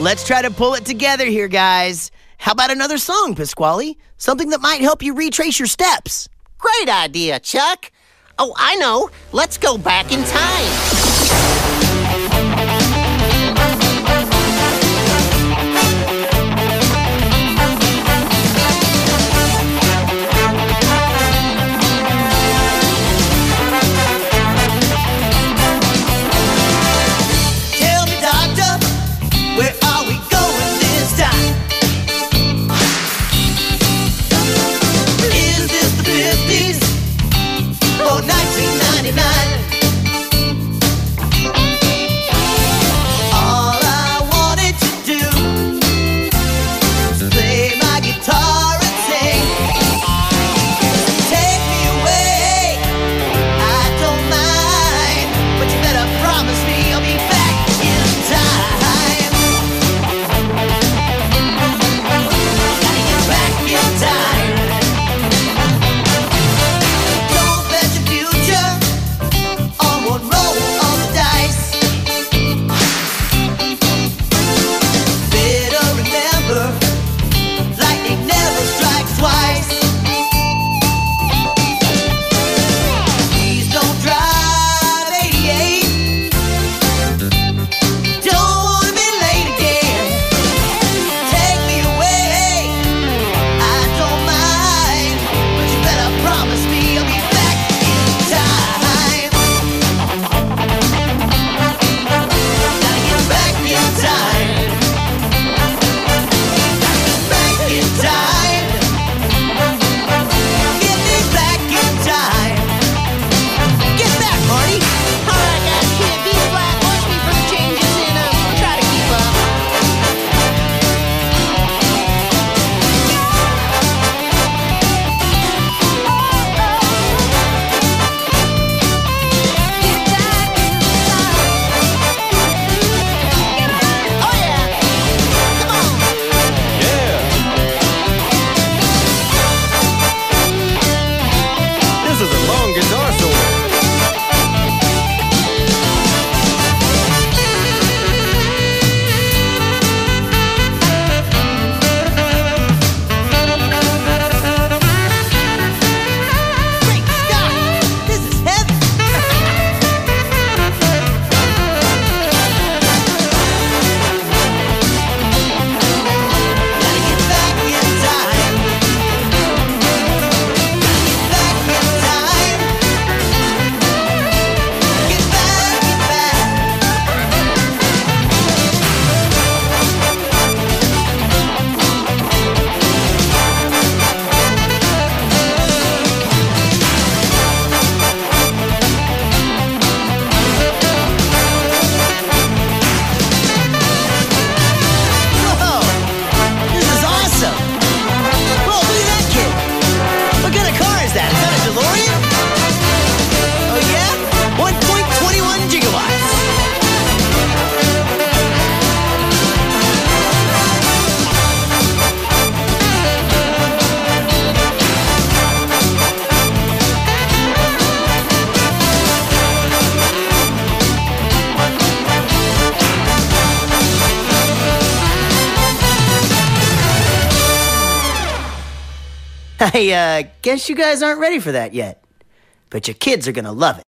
Let's try to pull it together here, guys. How about another song, Pasqually? Something that might help you retrace your steps. Great idea, Chuck. Oh, I know. Let's go back in time. I uh, guess you guys aren't ready for that yet, but your kids are gonna love it.